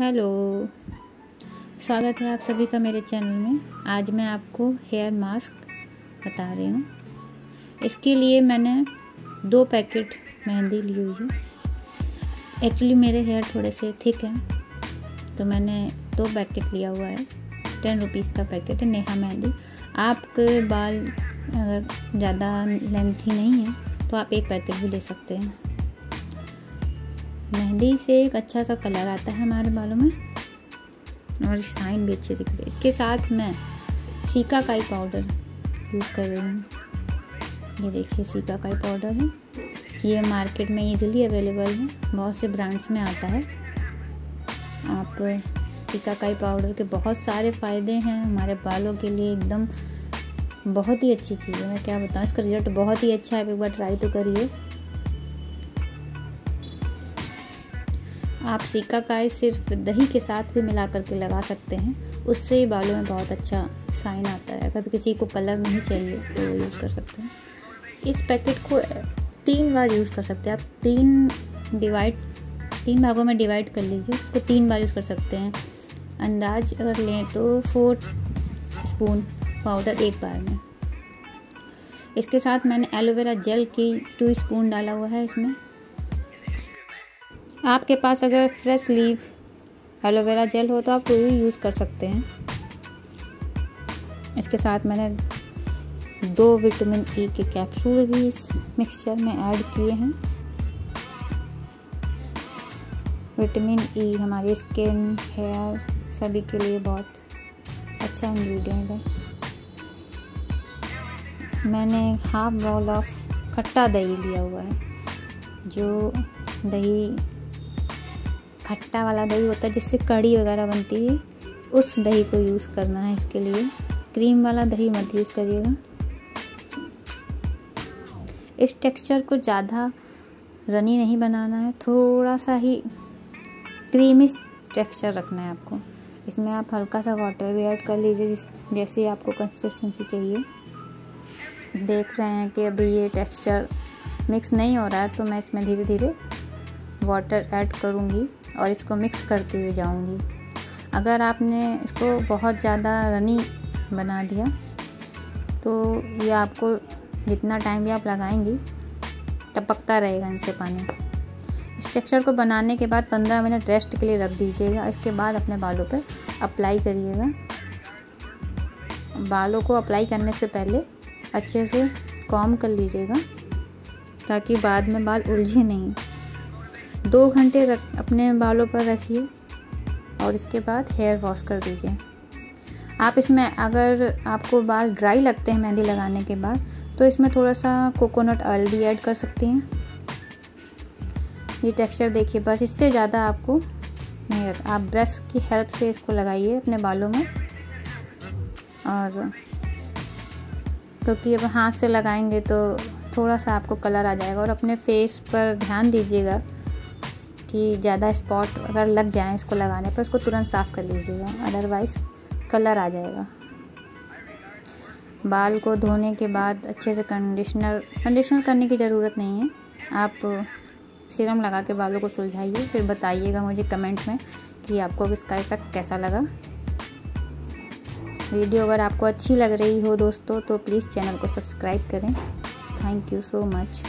Hello. स्वागत है आप सभी का मेरे चैनल में। आज मैं आपको हेयर मास्क बता रही हूँ। इसके लिए मैंने दो पैकेट मेहंदी ली हुई है। एक्चुअली मेरे हेयर थोड़े से थिक हैं तो मैंने दो पैकेट लिया हुआ है। टेन रुपीज़ का पैकेट है, नेहा मेहंदी। आपके बाल अगर ज़्यादा लेंथी नहीं है तो आप एक पैकेट भी ले सकते हैं। मेहंदी से एक अच्छा सा कलर आता है हमारे बालों में। और शाइन भी अच्छे से करती इसके साथ मैं सीका काई पाउडर यूज़ कर रही हूँ। ये देखिए, सीका काई पाउडर है। ये मार्केट में इजीली अवेलेबल है। बहुत से ब्रांड्स में आता है। आप सीका काई पाउडर के बहुत सारे फ़ायदे हैं हमारे बालों के लिए। एकदम बहुत ही अच्छी चीज़ है। मैं क्या बताऊँ, इसका रिज़ल्ट बहुत ही अच्छा है। एक बार ट्राई तो करिए। आप सिक्का काई सिर्फ़ दही के साथ भी मिला करके लगा सकते हैं। उससे बालों में बहुत अच्छा साइन आता है। अगर किसी को कलर नहीं चाहिए तो यूज़ कर सकते हैं। इस पैकेट को तीन बार यूज़ कर सकते हैं। आप तीन डिवाइड तीन भागों में डिवाइड कर लीजिए। उसको तीन बार यूज़ कर सकते हैं। अंदाज अगर लें तो फोर स्पून पाउडर एक बार में। इसके साथ मैंने एलोवेरा जेल की टू स्पून डाला हुआ है इसमें। आपके पास अगर फ्रेश लीव, एलोवेरा जेल हो तो आप वो भी यूज़ कर सकते हैं। इसके साथ मैंने दो विटामिन ई के कैप्सूल भी इस मिक्सचर में ऐड किए हैं। विटामिन ई हमारी स्किन हेयर सभी के लिए बहुत अच्छा इंग्रेडिएंट है। मैंने हाफ़ बाउल ऑफ़ खट्टा दही लिया हुआ है, जो दही खट्टा वाला दही होता है, जिससे कड़ी वगैरह बनती है, उस दही को यूज़ करना है इसके लिए। क्रीम वाला दही मत यूज़ करिएगा। इस टेक्सचर को ज़्यादा रनी नहीं बनाना है, थोड़ा सा ही क्रीमी टेक्सचर रखना है आपको। इसमें आप हल्का सा वाटर भी ऐड कर लीजिए, जिस, जैसे आपको कंसिस्टेंसी चाहिए। देख रहे हैं कि अभी ये टेक्सचर मिक्स नहीं हो रहा है तो मैं इसमें धीरे धीरे वाटर ऐड करूँगी। और इसको मिक्स करती हुई जाऊँगी। अगर आपने इसको बहुत ज़्यादा रनी बना दिया तो ये आपको जितना टाइम भी आप लगाएँगी, टपकता रहेगा इनसे पानी। स्ट्रक्चर को बनाने के बाद 15 मिनट रेस्ट के लिए रख दीजिएगा। इसके बाद अपने बालों पर अप्लाई करिएगा। बालों को अप्लाई करने से पहले अच्छे से कॉम कर लीजिएगा, ताकि बाद में बाल उलझे नहीं। दो घंटे रख, अपने बालों पर रखिए और इसके बाद हेयर वॉश कर दीजिए। आप इसमें अगर आपको बाल ड्राई लगते हैं मेहंदी लगाने के बाद तो इसमें थोड़ा सा कोकोनट ऑयल भी ऐड कर सकती हैं। ये टेक्सचर देखिए, बस इससे ज़्यादा आपको नहीं आप ब्रश की हेल्प से इसको लगाइए अपने बालों में। और क्योंकि तो अब हाथ से लगाएँगे तो थोड़ा सा आपको कलर आ जाएगा। और अपने फेस पर ध्यान दीजिएगा कि ज़्यादा स्पॉट अगर लग जाए इसको लगाने पर, उसको तुरंत साफ़ कर लीजिएगा अदरवाइज़ कलर आ जाएगा। बाल को धोने के बाद अच्छे से कंडीशनर कंडीशनर करने की ज़रूरत नहीं है। आप सीरम लगा के बालों को सुलझाइए, फिर बताइएगा मुझे कमेंट में कि आपको इसका इफ़ेक्ट कैसा लगा। वीडियो अगर आपको अच्छी लग रही हो दोस्तों तो प्लीज़ चैनल को सब्सक्राइब करें। Thank you so much